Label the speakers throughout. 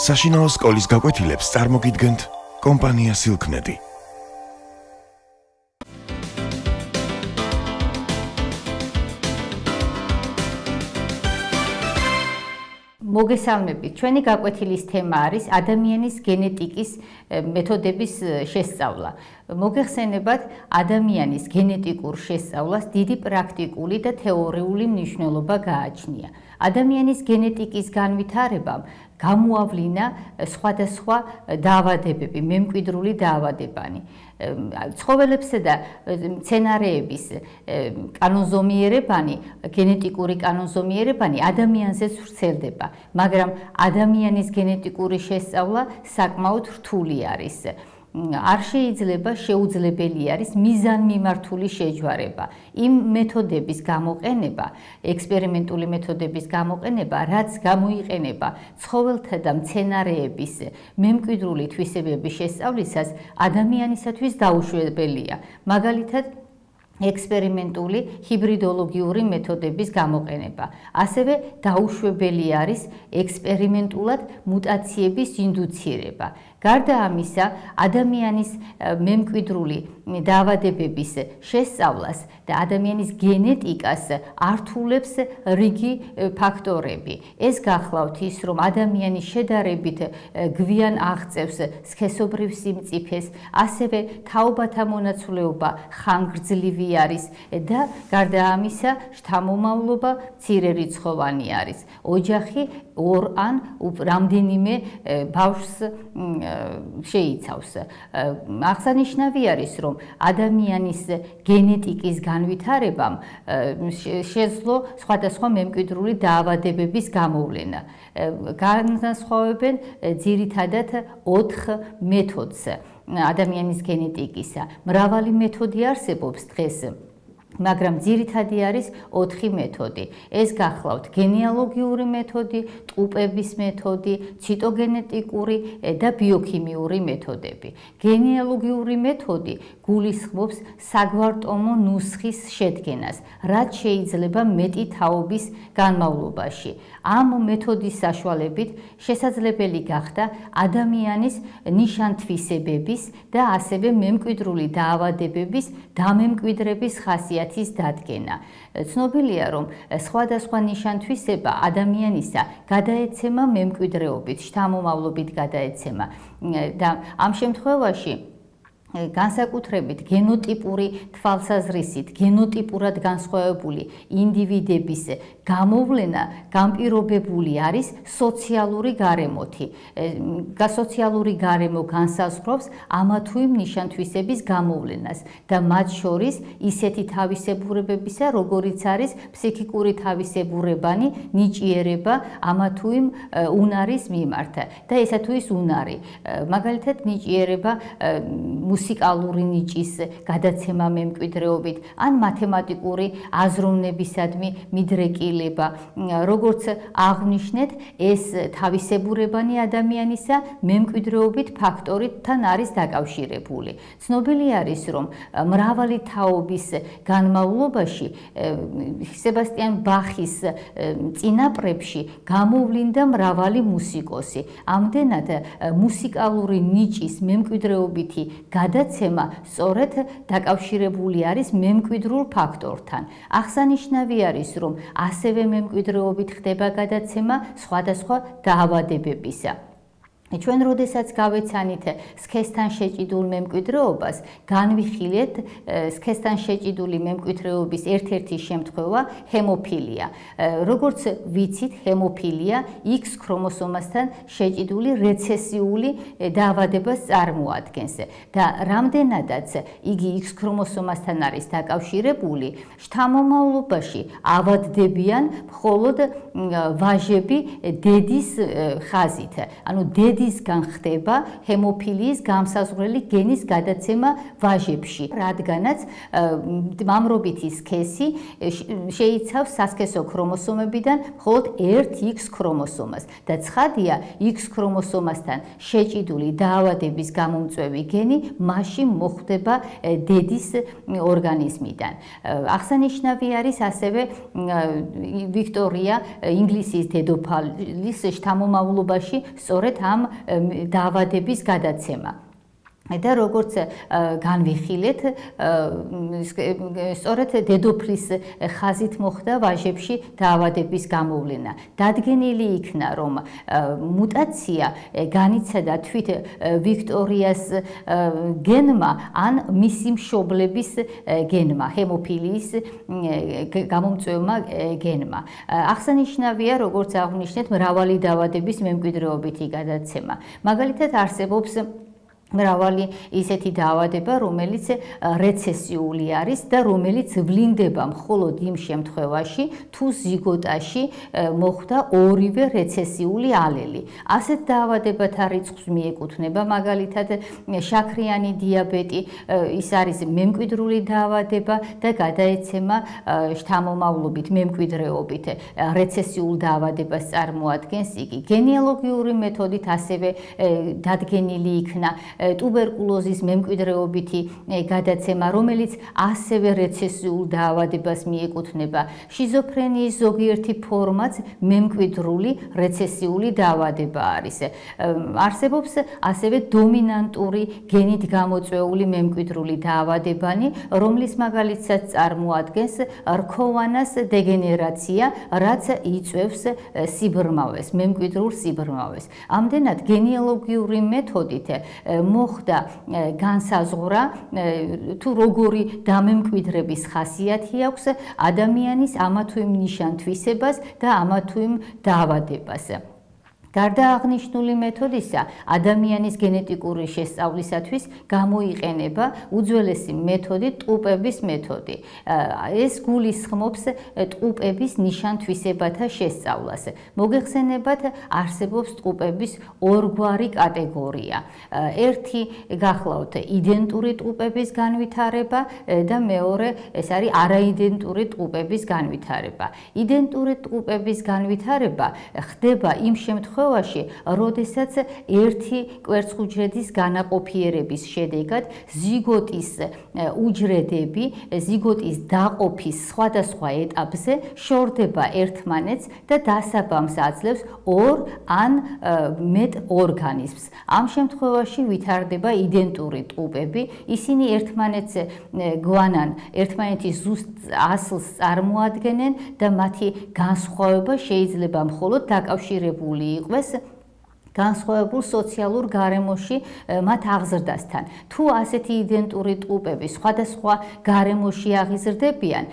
Speaker 1: საშინაო სკოლის გაკვეთილებს წარმოგიდგენთ კომპანია Silknet.
Speaker 2: მოგესალმებით. ჩვენი გაკვეთილის თემა არის ადამიანის გენეტიკის მეთოდების შესწავლა. მოგეხსენებათ, ადამიანის გენეტიკურ შესწავლას დიდი პრაქტიკული და თეორიული მნიშვნელობა გააჩნია. ადამიანის გენეტიკის განვითარებამ გამოავლინა სხვადასხვა დაავადებები, მემკვიდრული დაავადებანი. ცხოველებსა და მცენარეების კანონზომიერებანი, გენეტიკური კანონზომიერებანი ადამიანზეც ვრცელდება, მაგრამ ადამიანის გენეტიკური შესწავლა საკმაოდ რთული არის. არ შეიძლება შეუძლებელი არის მიზანმიმართული შეჯვარება. იმ მეთოდების გამოყენება ექსპერიმენტული მეთოდების გამოყენება რაც გამოიყენება ცხოველთა და მცენარეების მემკვიდრული თვისებების შესწავლისას ადამიანისათვის დაუშვებელია. მაგალითად ექსპერიმენტული ჰიბრიდოლოგიური მეთოდების გამოყენება. ასევე დაუშვებელი არის ექსპერიმენტულად მუტაციების ინდუცირება. გარდა ამისა, ადამიანის მემკვიდრული დაავადებების შესწავლას და ადამიანის გენეტიკას ართულებს რიგი ფაქტორები. ეს გახლავთ ის, რომ ადამიანი შედარებით გვიან აღწევს სქესობრივ სიმწიფეს, ასევე თაობათა მონაცვლეობა ხანგრძლივი არის და გარდა ამისა, შთამომავლობა ცირერიცხოვანი არის. ოჯახი ორ ან რამდენიმე ბავშვს შეიცავს. აღსანიშნავი არის, რომ ადამიანის გენეტიკის განვითარებამ შეძლო სხვადასხვა მემკვიდრული დაავადებების გამოვლენა. განსხვავებენ ძირითადად 4 მეთოდს ადამიანის გენეტიკისა. მრავალი მეთოდი არსებობს დღეს. მაგრამ ძირითადი არის 4 მეთოდი. ეს გახლავთ გენეალოგიური მეთოდი, ტყუპების მეთოდი, ციტოგენეტიკური და ბიოქიმიური მეთოდები. გენეალოგიური მეთოდი გულისხმობს საგვარტომო ნუსხის შედგენას, რაც შეიძლება მეტი თაობის განმავლობაში. ამ მეთოდის საშუალებით შესაძლებელი გახდა ადამიანის ნიშანთვისებების და ასევე მემკვიდრული დაავადებების დამემკვიდრების ხასიათის დადგენა. ცნობილია, რომ სხვადასხვა ნიშანთვისება ადამიანისა გადაეცემა მემკვიდრეობით, შთამომავლობით გადაეცემა და ამ შემთხვევაში განსაკუთრებით გენოტიპური თვალსაზრისით გენოტიპურად განსხვავებული ინდივიდების გამოვლენა გამპირობებული არის სოციალური გარემოთი. გასოციალური გარემო განსაზღვრავს ამა თუ იმ ნიშანთვისების გამოვლენას და მათ შორის ისეთი თავისებურებებისა, როგორიც არის ფსიქიკური თავისებურებანი, ნიჭიერება ამა თუ იმ უნარის მიმართ. და ესა თუ ის უნარი, მაგალითად ნიჭიერება მუსიკალური ნიჭის გადაცემა მემკვიდრეობით ან მათემატიკური აზროვნებისადმი მიდრეკილება როგორც აღნიშნეთ ეს თავისებურებანი ადამიანისა მემკვიდრეობით ფაქტორთან არის დაკავშირებული ცნობილი არის რომ მრავალი თაობის განმავლობაში სებასტიან ბახის წინაპრებში გამოვლინდა მრავალი მუსიკოსი ამდენად მუსიკალური ნიჭის მემკვიდრეობითი გადაცემა სწორედ დაკავშირებული არის მემკვიდრულ ფაქტორთან. აღსანიშნავი არის, რომ ასევე მემკვიდრეობით ხდება გადაცემა სხვადასხვა დაავადებებისა. ჩვენ როდესაც გავეცანით სქესთან შეჭიდულ მემკვიდრეობას, განვიხილეთ სქესთან შეჭიდული მემკვიდრეობის ერთ-ერთი შემთხვევა ჰემოფილია. როგორც ვიცით, ჰემოფილია X ქრომოსომასთან შეჭიდული რეცესიული დაავადებას წარმოადგენს და რამდენადაც იგი X ქრომოსომასთან არის დაკავშირებული, შთამომავლობაში ავადდებიან მხოლოდ ვაჟები დედის ხაზით. ანუ დედი დედისგან ხდება ჰემოფილიის გამსაზღვრელი გენის გადაცემა ვაჟებში, რადგანაც მამრობითი სქესი შეიცავს სასქესო ქრომოსომებიდან მხოლოდ 1X ქრომოსომას და ცხადია X ქრომოსომასთან შეჭიდული დაავადების გამომწვევი გენი მასში მოხვდება დედის ორგანიზმიდან. აღსანიშნავი არის ასევე ვიქტორია ინგლისის დედოფალის შთამომავლობაში სწორედ ამ დაავადების გადაცემა. და როგორც განვიხილეთ, სწორედ დედოფლის ხაზით მოხდა ვაჟებში დაავადების გამოვლენა. დადგენილი იქნა, რომ მუტაცია განიცადა თვით ვიქტორიას გენმა ან მისი მშობლების გენმა, ჰემოფილიის გამომწვევმა გენმა. აღსანიშნავია, როგორც აღვნიშნეთ, მრავალი დაავადების მემკვიდრეობითი გადაცემა. მაგალითად, არსებობს მრავალი ისეთი დაავადება, რომელიც რეცესიული არის და რომელიც ვლინდება მხოლოდ იმ შემთხვევაში, თუ ზიგოტაში მოხდა ორივე რეცესიული ალელი. ასეთ დაავადებათა რიცხვს მიეკუთვნება მაგალითად შაქრიანი დიაბეტი, ის არის მემკვიდრული დაავადება და გადაეცემა შთამომავლობით მემკვიდრეობით რეცესიულ დაავადებას წარმოადგენს იგი. გენეალოგიური მეთოდით ასევე დადგენილი იქნა ტუბერკულოზის მემკვიდრეობითი გადაცემა, რომელიც ასევე რეცესიულ დაავადებას მიეკუთვნება. შიზოფრენიის ზოგიერთი ფორმაც მემკვიდრული რეცესიული დაავადება არის. არსებობს ასევე დომინანტური გენით გამოწვეული მემკვიდრული დაავადებანი, რომლის მაგალითსაც წარმოადგენს რქოვანას დეგენერაცია, რაც იწევს სიბრმავეს, მემკვიდრულ სიბრმავეს. ამდენად გენეალოგიური მეთოდით მოხდა განსაზღვრა თუ როგორი დამემკვიდრების ხასიათი აქვს ადამიანის ამა თუ იმ ნიშან-თვისებას და ამა თუ იმ დაავადებას. გარდა აღნიშნული მეთოდისა, ადამიანის გენეტიკური შესწავლისათვის გამოიყენება უძველესი მეთოდი ტყუპების მეთოდი. ეს გულისხმობს ტყუპების ნიშან-თვისებათა შესწავლას. მოგეხსენებათ, არსებობს ტყუპების ორგვარი კატეგორია. ერთი გახლავთ იდენტური ტყუპების განვითარება და მეორე ეს არის არაიდენტური ტყუპების განვითარება. იდენტური ტყუპების განვითარება ხდება იმ შემთხვევაში, შემთხვევაში, როდესაც ერთი კვერცხუჯრედის განაყოფიერების შედეგად ზიგოტის უჯრედები, ზიგოტის დაყოფის სხვადასხვა ეტაპზე შორდება ერთმანეთს და დასაბამს აძლევს ორ ან მეტ ორგანიზმს. ამ შემთხვევაში ვითარდება იდენტური ტყუპები, ისინი ერთმანეთს გვანან, ერთმანეთის ზუსტ ასლს წარმოადგენენ და მათი განსხვავება შეიძლება მხოლოდ დაკავშირებული იყოს بس განსხვავებულ სოციალურ გარემოში მათ აღზრდასთან. თუ ასეთი იდენტური ტყუპები სხვადასხვა გარემოში აღიზრდებიან,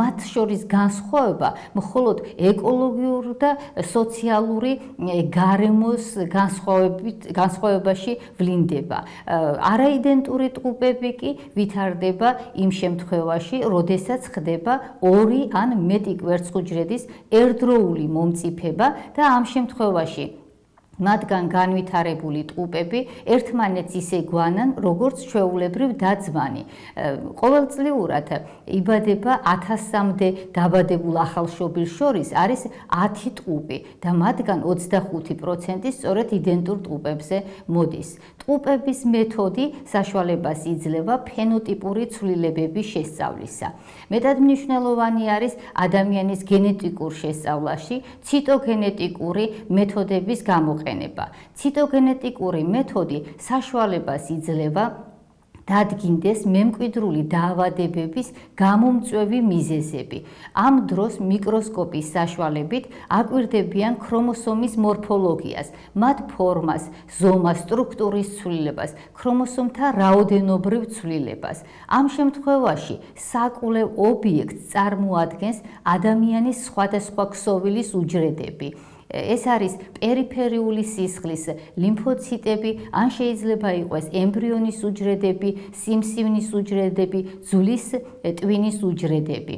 Speaker 2: მათ შორის განსხვავება მხოლოდ ეკოლოგიურ და სოციალური გარემოს განსხვავებით განსხვავებაში ვლინდება. არაიდენტური ტყუპები კი ვითარდება იმ შემთხვევაში, როდესაც ხდება ორი ან მეტი კვერცხუჯრედის ერთდროული მომწიფება და ამ შემთხვევაში მათგან განვითარებული ტყუპები ერთმანეთს ისე გვანან, როგორც ჩვეულებრივ დაძვანი. ყოველწლიურად იბადება 1000-მდე დაბადებულ ახალშობილს შორის არის 10 ტყუპი და მათგან 25% სწორედ იდენტურ ტყუპებზე მოდის. ტყუპების მეთოდი საშუალებას იძლევა ფენოტიპური ცვლილებების შესწავლისა. მეტად მნიშვნელოვანი არის ადამიანის გენეტიკურ შესწავლაში ციტოგენეტიკური მეთოდების გამოყენება. გამოიყენება. ციტოგენეტიკური მეთოდი საშუალებას იძლევა დადგინდეს მემკვიდრული დაავადებების გამომწვევი მიზეზები. ამ დროს მიკროსკოპის საშუალებით აკვირდებიან ქრომოსომის მორფოლოგიას, მათ ფორმას, ზომას, სტრუქტურის ცვლილებას, ქრომოსომთა რაოდენობრივ ცვლილებას. ამ შემთხვევაში საკულევ ობიექტს წარმოადგენს ადამიანის სხვადასხვა ქსოვილის უჯრედები. ეს არის პერიფერიული სისხლის ლიმფოციტები, ან შეიძლება იყოს ემბრიონის უჯრედები, სიმსივნის უჯრედები, ძვლის ტვინის უჯრედები.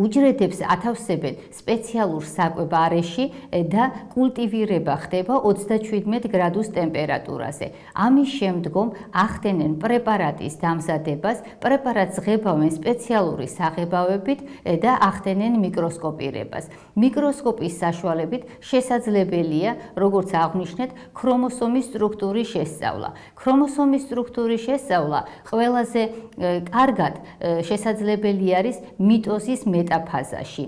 Speaker 2: უჯრედებს ათავსებენ სპეციალურ საკვებარეში და კულტივირება ხდება 37 გრადუს ტემპერატურაზე. ამის შემდგომ ახდენენ პრეპარატის დამზადებას, პრეპარატს ღებავენ სპეციალური საღებავებით და ახდენენ მიკროსკოპირებას. მიკროსკოპის საშუალებით შესაძლებელია, როგორც აღნიშნეთ, ქრომოსომის სტრუქტურის შესწავლა. ქრომოსომის სტრუქტურის შესწავლა ყველაზე კარგად შესაძლებელი არის მიტოზის მეტ მეტაფაზაში.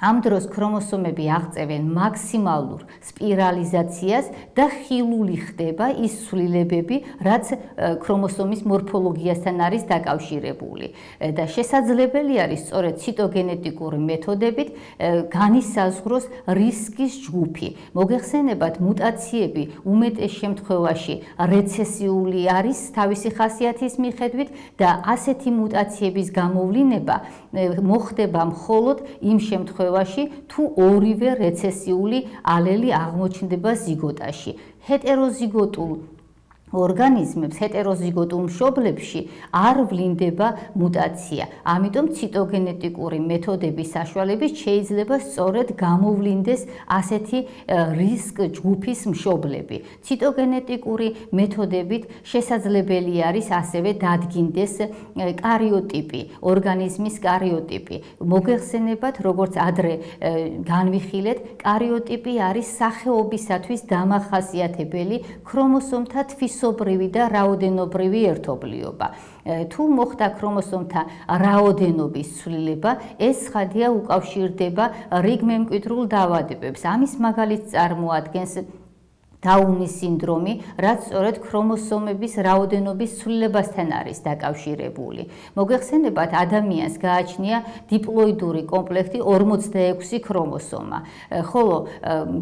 Speaker 2: ამ დროს ქრომოსომები აღწევენ მაქსიმალურ სპირალიზაციას და ხილული ხდება ის ცვლილებები, რაც ქრომოსომის მორფოლოგიასთან არის დაკავშირებული. და შესაძლებელი არის სწორედ ციტოგენეტიკური მეთოდებით განისაზღვროს რისკის ჯგუფი. მოგეხსენებათ, მუტაციები უმეტეს შემთხვევაში რეცესიული არის თავისი ხასიათის მიხედვით და ასეთი მუტაციების გამოვლინება მოხდება მხოლოდ იმ შემთხვევაში, შემთხვევაში თუ ორივე რეცესიული ალელი აღმოჩნდება ზიგოტაში. ჰეტეროზიგოტულ ორგანიზმებს ჰეტეროზიგოტულ მშობლებში არ ვლინდება მუტაცია. ამიტომ ციტოგენეტიკური მეთოდების საშუალებით შეიძლება სწორედ გამოვლინდეს ასეთი რისკ ჯგუფის მშობლები. ციტოგენეტიკური მეთოდებით შესაძლებელი არის ასევე დადგინდეს კარიოტიპი, ორგანიზმის კარიოტიპი. მოგეხსენებათ, როგორც ადრე განვიხილეთ, კარიოტიპი არის სახეობისათვის დამახასიათებელი ქრომოსომთა თვისობრივი ფასობრივი და რაოდენობრივი ერთობლიობა. თუ მოხდა ქრომოსომთა რაოდენობის ცვლილება, ეს ხადია უკავშირდება რიგ მემკვიდრულ დაავადებებს. ამის მაგალითს წარმოადგენს დაუნის სინდრომი, რაც სწორედ ქრომოსომების რაოდენობის ცვლილებასთან არის დაკავშირებული. მოგეხსენებათ, ადამიანს გააჩნია დიპლოიდური კომპლექტი 46 ქრომოსომა, ხოლო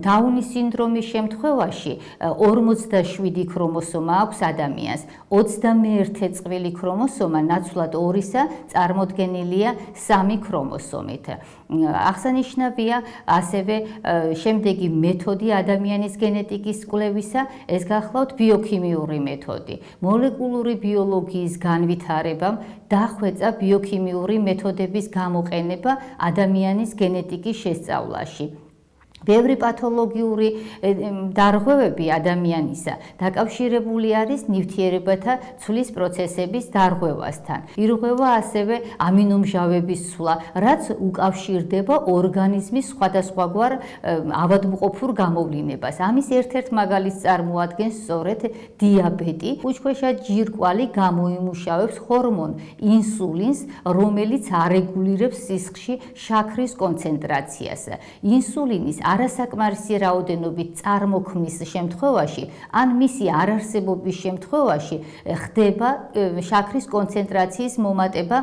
Speaker 2: დაუნის სინდრომის შემთხვევაში 47 ქრომოსომა აქვს ადამიანს. 21 წყვილი ქრომოსომა ნაცვლად 2-ისა წარმოდგენილია 3 ქრომოსომით. აღსანიშნავია ასევე შემდეგი მეთოდი ადამიანის გენეტიკის კვლევისა, ეს გახლავთ ბიოქიმიური მეთოდი. მოლეკულური ბიოლოგიის განვითარებამ დახვეწა ბიოქიმიური მეთოდების გამოყენება ადამიანის გენეტიკის შესწავლაში. ბევრი პათოლოგიური დარღვევები ადამიანისა დაკავშირებული არის ნივთიერებათა ცვლის პროცესების დარღვევასთან. ირღვევა ასევე ამინომჟავების ცვლა, რაც უკავშირდება ორგანიზმის სხვადასხვაგვარ ავადმყოფურ გამოვლინებას. ამის ერთ-ერთ მაგალითს წარმოადგენს სწორედ დიაბეტი. უჩქვეშა ჯირკვალი გამოიმუშავებს ჰორმონ ინსულინს, რომელიც არეგულირებს სისხლში შაქრის კონცენტრაციას. ინსულინის არასაკმარისი რაოდენობით წარმოქმნის შემთხვევაში ან მისი არარსებობის შემთხვევაში ხდება შაქრის კონცენტრაციის მომატება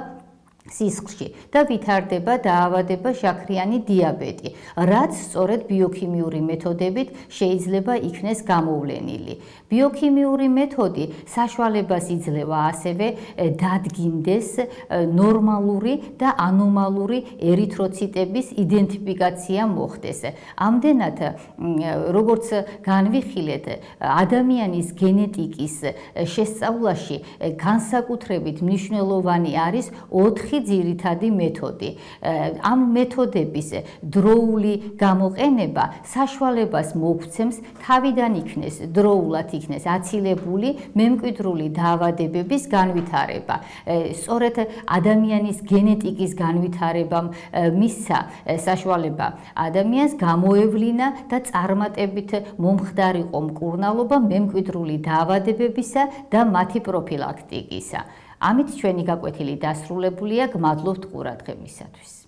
Speaker 2: სისხლში და ვითარდება დაავადება შაქრიანი დიაბეტი, რაც სწორედ ბიოქიმიური მეთოდებით შეიძლება იქნეს გამოვლენილი. ბიოქიმიური მეთოდი საშუალებას იძლევა ასევე დადგინდეს ნორმალური და ანომალური ერითროციტების იდენტიფიკაცია მოხდეს. ამდენად, როგორც განვიხილეთ, ადამიანის გენეტიკის შესწავლაში განსაკუთრებით მნიშვნელოვანი არის 4 ძირითადი მეთოდი. ამ მეთოდების დროული გამოყენება საშუალებას მოგცემს თავიდან იქნეს დროულად იქნეს აცილებული მემკვიდრული დაავადებების განვითარება. სწორედ ადამიანის გენეტიკის განვითარებამ მისცა საშუალება ადამიანს გამოევლინა და წარმატებით მომხდარიყო მკურნალობა მემკვიდრული დაავადებებისა და მათი პროფილაქტიკისა. ამით ჩვენი გაკვეთილი დასრულებულია. გმადლობთ ყურადღებისათვის.